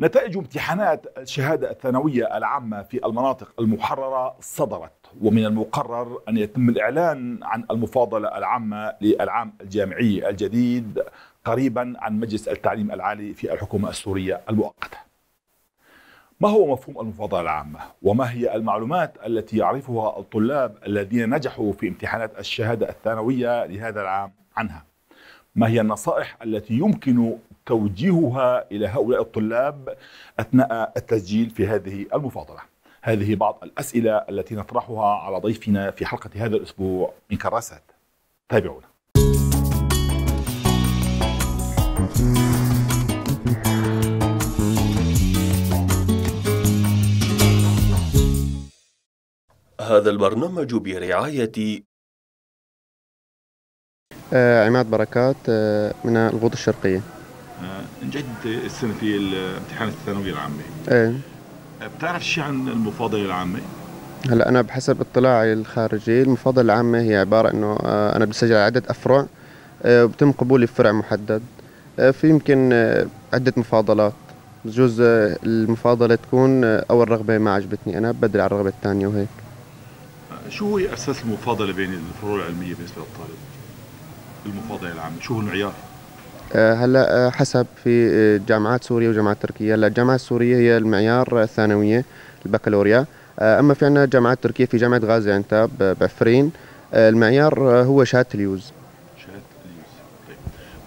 نتائج امتحانات الشهادة الثانوية العامة في المناطق المحررة صدرت ومن المقرر أن يتم الإعلان عن المفاضلة العامة للعام الجامعي الجديد قريبا عن مجلس التعليم العالي في الحكومة السورية المؤقتة ما هو مفهوم المفاضلة العامة؟ وما هي المعلومات التي يعرفها الطلاب الذين نجحوا في امتحانات الشهادة الثانوية لهذا العام عنها؟ ما هي النصائح التي يمكن توجيهها إلى هؤلاء الطلاب أثناء التسجيل في هذه المفاضلة. هذه بعض الأسئلة التي نطرحها على ضيفنا في حلقة هذا الأسبوع من كراسات. تابعونا. هذا البرنامج برعاية آه، عماد بركات آه، من الغوط الشرقية. نجد السنة في الامتحان الثانويه العامة. إيه. بتعرف شيء عن المفاضلة العامة؟ هلا أنا بحسب اطلاعي الخارجي المفاضلة العامة هي عبارة إنه آه، أنا بسجل على عدة أفرع آه، وبتم قبولي في فرع محدد. آه، في يمكن آه، عدة مفاضلات. بجوز آه، المفاضلة تكون آه، أول رغبة ما عجبتني أنا ببدل على الرغبة الثانية وهيك. شو هو أساس المفاضلة بين الفروع العلمية بالنسبة للطالب؟ المفاضلة العامة. شو هو المعيار؟ آه، هلا آه، حسب في آه، جامعات سوريا وجامعات تركيا. هلا الجامعات السوريه هي المعيار الثانوية البكالوريا. أما في عندنا جامعات تركيا في جامعة غازي عنتاب بعفرين. المعيار هو شهاده ال YÖS. شهاده ال YÖS. طيب.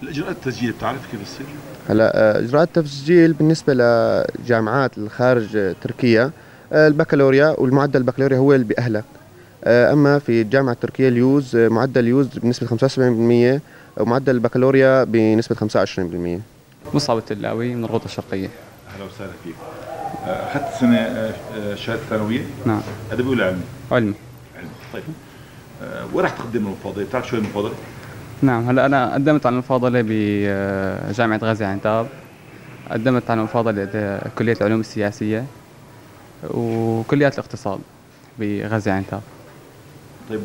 الإجراءات التسجيل بتعرف كيف بتصير هلا إجراءات التسجيل بالنسبة لجامعات الخارج تركيا البكالوريا والمعدل البكالوريا هو اللي بيأهلك آه، أما في الجامعة التركية ال YÖS آه، معدل ال YÖS بنسبة 75% ومعدل البكالوريا بنسبة 25% مصعب التلاوي من الغوطة الشرقية. أهلا وسهلا فيك. آه، أخذت سنة آه، آه، شهادة ثانوية. نعم. أدبي ولا علمي؟ علمي. علمي. طيب. آه، وين راح تقدم المفاضلة؟ بتعرف شو المفاضلة؟ نعم هلا أنا قدمت على المفاضلة بجامعة غازي عنتاب. قدمت على المفاضلة بكلية العلوم السياسية وكليات الاقتصاد بغازي عنتاب. طيب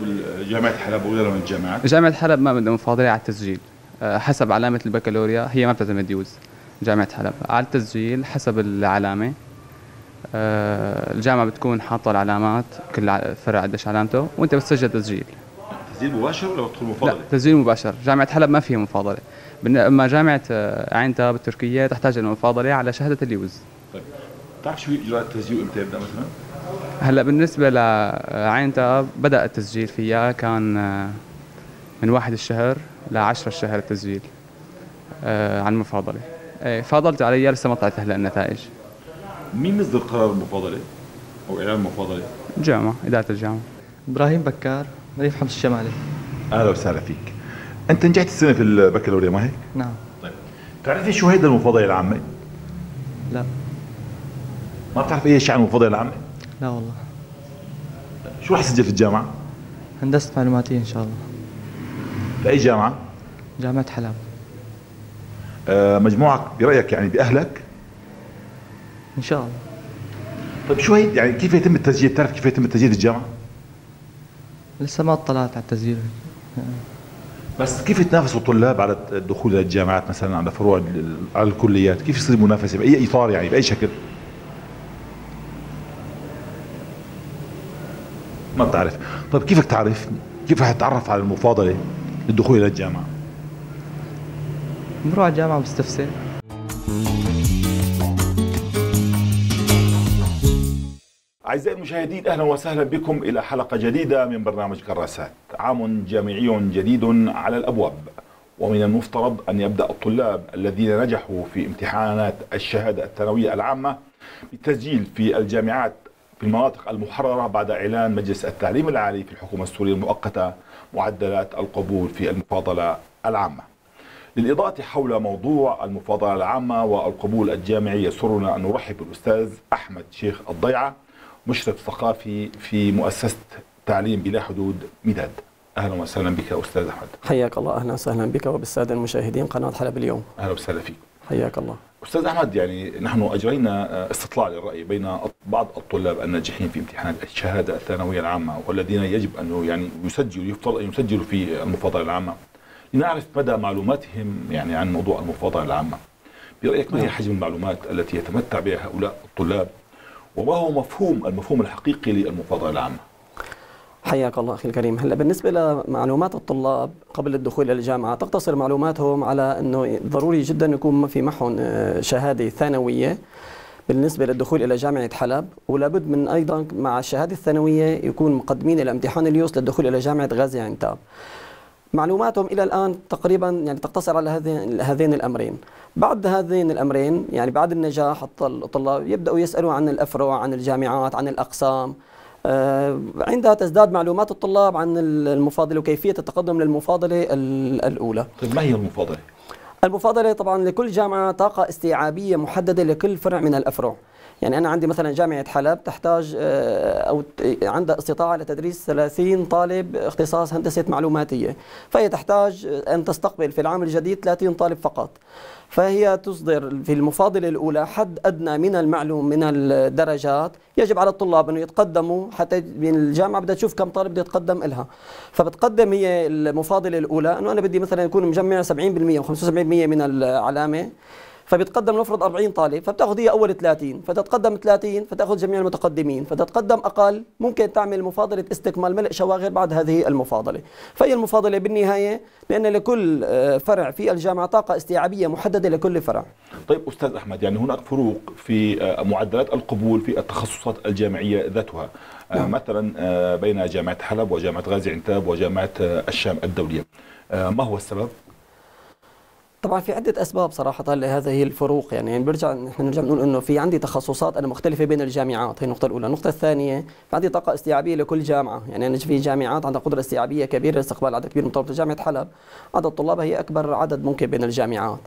جامعة حلب وغيرها من الجامعات؟ جامعة حلب ما بدها مفاضلة على التسجيل. أه، حسب علامة البكالوريا هي ما بتعتمد يوز جامعة حلب. على التسجيل حسب العلامة. أه، الجامعة بتكون حاطة العلامات كل فرع قديش علامته وانت بتسجل تسجيل. تسجيل مباشر ولا بدخل لا مفاضلة؟ تسجيل مباشر. جامعة حلب ما فيها مفاضلة. بن- أما جامعة آه، عين تاب التركية تحتاج إلى مفاضلة على شهادة اليوز طيب بتعرف شو هي اجراءات التسجيل وإمتى يبدأ مثلا؟ هلا بالنسبة لعين تاب بدأ التسجيل فيها كان آه، من واحد الشهر لعشرة الشهر التسجيل آه، عن المفاضلة إيه، فاضلت عليها لسه ما طلعت هلا النتائج مين نزل قرار المفاضلة؟ أو إعلان المفاضلة؟ الجامعة إدارة الجامعة إبراهيم بكار ريف حمص الشمالي أهلا وسهلا فيك أنت نجحت السنة في البكالوريا ما هيك؟ نعم طيب بتعرفي شو هيدا المفاضلة العامة؟ لا ما بتعرف اي شيء عن المفاضلة العامة؟ لا والله شو رح تسجل في الجامعة؟ هندسة معلوماتية إن شاء الله في اي جامعة؟ جامعة حلب آه مجموعك برأيك يعني بأهلك؟ إن شاء الله طيب شو هي يعني كيف يتم التسجيل؟ بتعرف كيف يتم التسجيل في الجامعة؟ لسه ما اطلعت على التسجيل بس كيف يتنافسوا الطلاب على الدخول للجامعات مثلا على فروع على الكليات؟ كيف يصير منافسه بأي إطار يعني بأي شكل؟ ما بتعرف، طيب كيفك تعرف؟ كيف رح تتعرف على المفاضلة للدخول إلى الجامعة؟ بروح على الجامعة بستفسر أعزائي المشاهدين أهلا وسهلا بكم إلى حلقة جديدة من برنامج كراسات عام جامعي جديد على الأبواب ومن المفترض أن يبدأ الطلاب الذين نجحوا في امتحانات الشهادة الثانوية العامة بالتسجيل في الجامعات في المناطق المحررة بعد إعلان مجلس التعليم العالي في الحكومة السورية المؤقتة معدلات القبول في المفاضلة العامة. للإضاءة حول موضوع المفاضلة العامة والقبول الجامعي يسرنا أن نرحب بالأستاذ أحمد شيخ الضيعة مشرف ثقافي في مؤسسة تعليم بلا حدود مداد أهلا وسهلا بك أستاذ أحمد. حياك الله. أهلا وسهلا بك وبالسادة المشاهدين قناة حلب اليوم. أهلا وسهلا فيك حياك الله. أستاذ أحمد يعني نحن أجرينا استطلاع للرأي بين بعض الطلاب الناجحين في امتحانات الشهادة الثانوية العامة والذين يجب أن يعني يسجلوا يفترض أن يسجلوا في المفاضلة العامة. لنعرف مدى معلوماتهم يعني عن موضوع المفاضلة العامة. برأيك ما هي نعم. حجم المعلومات التي يتمتع بها هؤلاء الطلاب؟ وما هو مفهوم المفهوم الحقيقي للمفاضلة العامة؟ حياك الله أخي الكريم. هلا بالنسبة لمعلومات الطلاب قبل الدخول إلى الجامعة تقتصر معلوماتهم على إنه ضروري جدا يكون في معهم آه، شهادة ثانوية بالنسبة للدخول إلى جامعة حلب. ولابد من أيضا مع الشهادة الثانوية يكون مقدمين إلى امتحان اليوس للدخول إلى جامعة غازي عنتاب. معلوماتهم إلى الآن تقريبا يعني تقتصر على هذين هذين الأمرين. بعد هذين الأمرين يعني بعد النجاح الطل- الطلاب يبدأوا يسألوا عن الأفرع عن الجامعات عن الأقسام. عندها تزداد معلومات الطلاب عن المفاضلة وكيفية التقدم للمفاضلة ال- الأولى طيب ما هي المفاضلة؟ المفاضلة طبعا لكل جامعة طاقة استيعابية محددة لكل فرع من الأفرع يعني أنا عندي مثلا جامعة حلب تحتاج آه، أو عندها استطاعة لتدريس 30 طالب اختصاص هندسة معلوماتية. فهي تحتاج أن تستقبل في العام الجديد 30 طالب فقط. فهي تصدر في المفاضلة الأولى حد أدنى من المعلوم من الدرجات. يجب على الطلاب أنه يتقدموا حتى من الجامعة بدها تشوف كم طالب بده يتقدم لها فبتقدم هي المفاضلة الأولى أنه أنا بدي مثلا يكون مجمع 70% و75% من العلامة. فبتقدم نفرض 40 طالب فبتأخذ هي أول 30 فتتقدم 30 فتأخذ جميع المتقدمين فتتقدم أقل ممكن تعمل مفاضلة استكمال ملء شواغر بعد هذه المفاضلة. فهي المفاضلة بالنهاية لأن لكل آه، فرع في الجامعة طاقة استيعابية محددة لكل فرع. طيب أستاذ أحمد يعني هناك فروق في آه، معدلات القبول في التخصصات الجامعية ذاتها. آه، مثلا آه، بين جامعة حلب وجامعة غازي عنتاب وجامعة آه، الشام الدولية. آه، ما هو السبب؟ طبعا في عدة أسباب صراحة لهذه الفروق يعني برجع نحن نرجع نقول إنه في عندي تخصصات أنا مختلفة بين الجامعات هي النقطة الأولى، النقطة الثانية في عندي طاقة استيعابية لكل جامعة، يعني أنا في جامعات عندها قدرة استيعابية كبيرة لاستقبال عدد كبير من طلبة جامعة حلب، عدد الطلاب هي أكبر عدد ممكن بين الجامعات.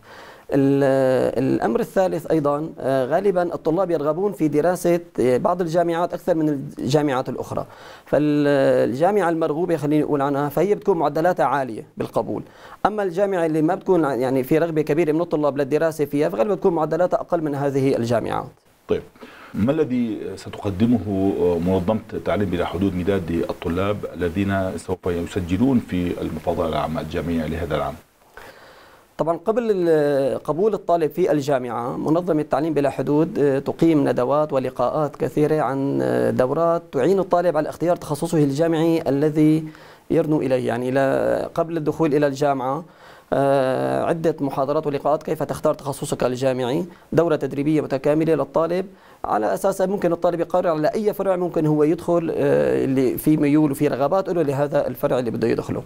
ال- الأمر الثالث أيضا آه، غالبا الطلاب يرغبون في دراسة آه، بعض الجامعات أكثر من الجامعات الأخرى. فالجامعة المرغوبة خليني أقول عنها فهي بتكون معدلاتها عالية بالقبول. أما الجامعة اللي ما بتكون يعني في رغبة كبيرة من الطلاب للدراسة فيها فغالبا بتكون معدلاتها أقل من هذه الجامعات. طيب ما الذي ستقدمه منظمة التعليم بلا حدود مداد للطلاب الذين سوف يسجلون في المفاضلة العامة الجامعية لهذا العام؟ طبعا قبل قبول الطالب في الجامعة منظمة التعليم بلا حدود آه، تقيم ندوات ولقاءات كثيرة عن آه، دورات تعين الطالب على اختيار تخصصه الجامعي الذي يرنو إليه يعني قبل الدخول إلى الجامعة. عدة محاضرات ولقاءات كيف تختار تخصصك الجامعي. دورة تدريبية متكاملة للطالب. على أساسها ممكن الطالب يقرر على أي فرع ممكن هو يدخل آه، اللي في ميول وفي رغبات له لهذا الفرع اللي بده يدخله.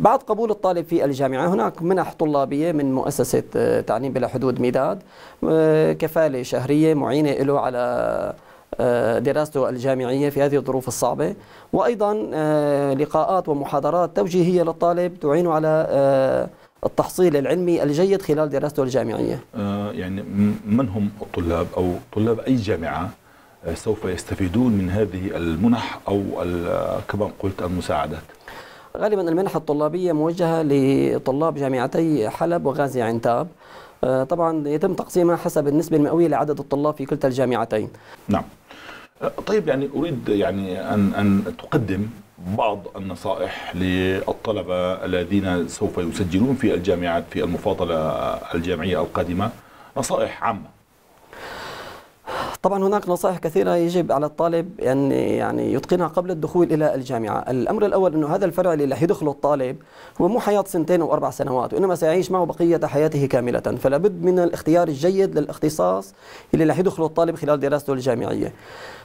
بعد قبول الطالب في الجامعة هناك منح طلابية من مؤسسة آه، تعليم بلا حدود ميداد آه، كفالة شهرية معينة له على آه، دراسته الجامعية في هذه الظروف الصعبة. وأيضا آه، لقاءات ومحاضرات توجيهية للطالب تعينه على آه، التحصيل العلمي الجيد خلال دراسته الجامعية. آه، يعني من هم الطلاب أو طلاب أي جامعة آه، سوف يستفيدون من هذه المنح أو ال- كما قلت المساعدات؟ غالبا المنح الطلابية موجهة لطلاب جامعتي حلب وغازي عنتاب. آه، طبعا يتم تقسيمها حسب النسبة المئوية لعدد الطلاب في كلتا الجامعتين. نعم. آه، طيب يعني أريد يعني أن أن تقدم بعض النصائح للطلبة الذين سوف يسجلون في الجامعات في المفاضلة الجامعية القادمة. نصائح عامة. طبعا هناك نصائح كثيرة يجب على الطالب أن يعني يتقنها قبل الدخول إلى الجامعة. الأمر الأول أنه هذا الفرع اللي رح يدخله الطالب هو مو حياة سنتين أو أربع سنوات وإنما سيعيش معه بقية حياته كاملة. فلا بد من الاختيار الجيد للاختصاص اللي رح يدخله الطالب خلال دراسته الجامعية.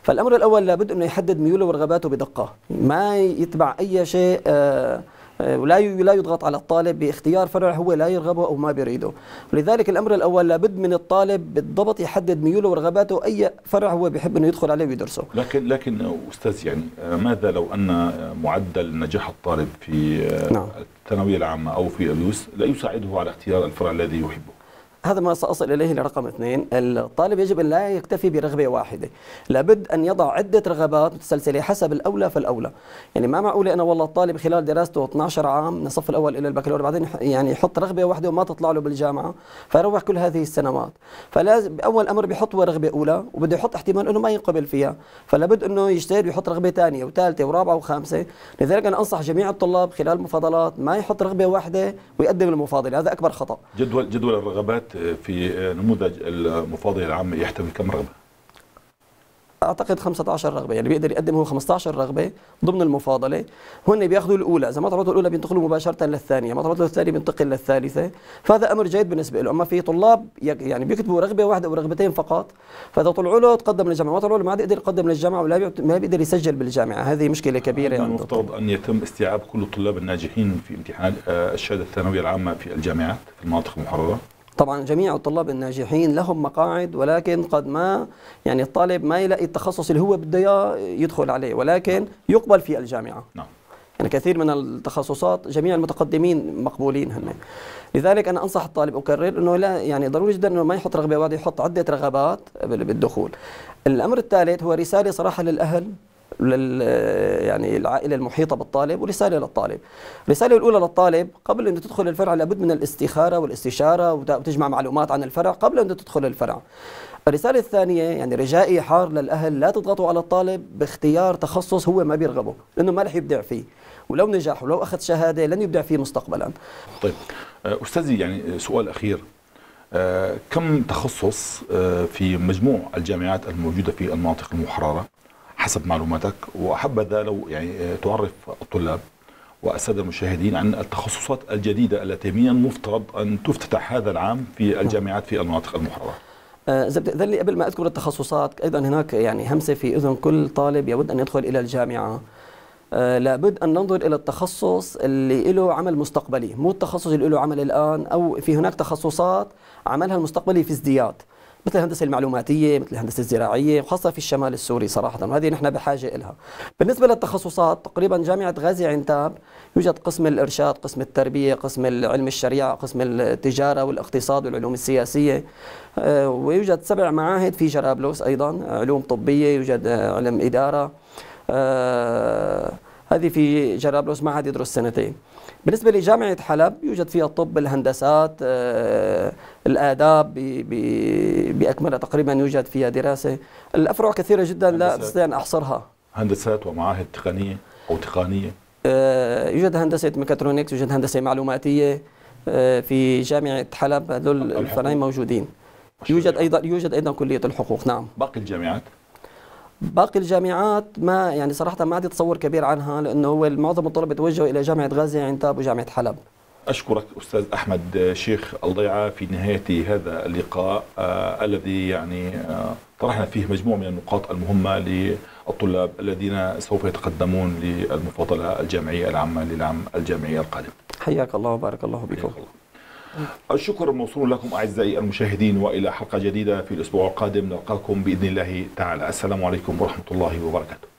فالأمر الأول لابد أنه يحدد ميوله ورغباته بدقة. ما يتبع أي شيء آه ولا لا يضغط على الطالب باختيار فرع هو لا يرغبه أو ما بيريده. ولذلك الأمر الأول لابد من الطالب بالضبط يحدد ميوله ورغباته أي فرع هو بيحب إنه يدخل عليه ويدرسه. لكن لكن أستاذ يعني آه، ماذا لو أن معدل نجاح الطالب في آه، نعم. الثانوية العامة أو في اليوس لا يساعده على اختيار الفرع الذي يحبه؟ هذا ما سأصل إليه لرقم اثنين. الطالب يجب أن لا يكتفي برغبة واحدة. لابد أن يضع عدة رغبات متسلسلة حسب الأولى فالأولى يعني ما معقولة أنا والله الطالب خلال دراسته 12 عام من الصف الأول إلى البكالوريا بعدين يعني يحط رغبة واحدة وما تطلع له بالجامعة فيروح كل هذه السنوات. فلازم أول أمر بيحط هو رغبة أولى وبده يحط احتمال أنه ما ينقبل فيها. فلابد أنه يجتهد ويحط رغبة ثانية وثالثة ورابعة وخامسة. لذلك أنا أنصح جميع الطلاب خلال المفاضلات ما يحط رغبة واحدة ويقدم المفاضلة. هذا أكبر خطأ. جدول جدول الرغبات في نموذج المفاضله العامة يحتوي كم رغبة؟ أعتقد 15 رغبة يعني بيقدر يقدم هو 15 رغبة ضمن المفاضلة. هن بياخذوا الأولى إذا ما طلبت الأولى بينتقلوا مباشرة للثانية ما طلبت الثانية بينتقل للثالثة. فهذا أمر جيد بالنسبة له أما في طلاب يعني بيكتبوا رغبة واحدة أو رغبتين فقط. فإذا طلعوا له تقدم للجامعة ما طلعوا له ما عاد يقدر يقدم للجامعة ولا ما بيقدر يسجل بالجامعة. هذه مشكلة كبيرة هل عنده المفترض أن يتم استيعاب كل الطلاب الناجحين في امتحانات آه، الشهادة الثانوية العامة في الجامعات في المناطق المحررة؟ طبعا جميع الطلاب الناجحين لهم مقاعد ولكن قد ما يعني الطالب ما يلاقي التخصص اللي هو بده إياه يدخل عليه ولكن يقبل في الجامعة. نعم. يعني كثير من التخصصات جميع المتقدمين مقبولين هن لذلك أنا أنصح الطالب أكرر إنه لا يعني ضروري جدا إنه ما يحط رغبة واحدة يحط عدة رغبات بال- بالدخول. الأمر الثالث هو رسالة صراحة للأهل. لل يعني العائلة المحيطة بالطالب ورسالة للطالب. الرسالة الأولى للطالب قبل أن تدخل الفرع لابد من الاستخارة والاستشارة وت- وتجمع معلومات عن الفرع قبل أن تدخل الفرع. الرسالة الثانية يعني رجائي حار للأهل لا تضغطوا على الطالب باختيار تخصص هو ما بيرغبه لأنه ما رح يبدع فيه. ولو نجح ولو أخذ شهادة لن يبدع فيه مستقبلا. طيب آه، أستاذي يعني سؤال أخير آه، كم تخصص آه، في مجموع الجامعات الموجودة في المناطق المحررة حسب معلوماتك. وحبذا لو يعني آه، تعرف الطلاب والساده المشاهدين عن التخصصات الجديدة التي من المفترض أن تفتتح هذا العام في الجامعات في المناطق المحررة. آه، بتأذن لي قبل ما أذكر التخصصات أيضا هناك يعني همسة في إذن كل طالب يود أن يدخل إلى الجامعة. آه، لابد أن ننظر إلى التخصص اللي له عمل مستقبلي مو التخصص اللي له عمل الآن أو في هناك تخصصات عملها المستقبلي في ازدياد. مثل الهندسة المعلوماتية مثل الهندسة الزراعية وخاصة في الشمال السوري صراحة. وهذه نحن بحاجة لها بالنسبة للتخصصات تقريبا جامعة غازي عنتاب يوجد قسم الإرشاد قسم التربية قسم علم الشريعة قسم التجارة والاقتصاد والعلوم السياسية. آه، ويوجد سبع معاهد في جرابلس أيضا علوم طبية يوجد آه، علم إدارة. آه، هذه في جرابلس معهد يدرس سنتين. بالنسبة لجامعة حلب يوجد فيها الطب الهندسات آه، الآداب بأكملها تقريبا يوجد فيها دراسة. الأفرع كثيرة جدا لا. أستطيع أن أحصرها. هندسات ومعاهد تقنية أو تقنية؟ آه، يوجد هندسة ميكاترونكس يوجد هندسة معلوماتية آه، في جامعة حلب هذول. الفرعين موجودين. يوجد أيضا يوجد أيضا كلية الحقوق نعم. باقي الجامعات؟ باقي الجامعات ما يعني صراحة ما عندي تصور كبير عنها لأنه هو معظم الطلبة توجهوا إلى جامعة غازي عنتاب وجامعة حلب. أشكرك أستاذ أحمد شيخ الضيعة في نهاية هذا اللقاء آه الذي يعني آه طرحنا فيه مجموعة من النقاط المهمة للطلاب الذين سوف يتقدمون للمفاضلة الجامعية العامة للعام الجامعي القادم. حياك الله وبارك الله بكم. الشكر موصول لكم أعزائي المشاهدين وإلى حلقة جديدة في الأسبوع القادم. نلقاكم بإذن الله تعالى. السلام عليكم ورحمة الله وبركاته.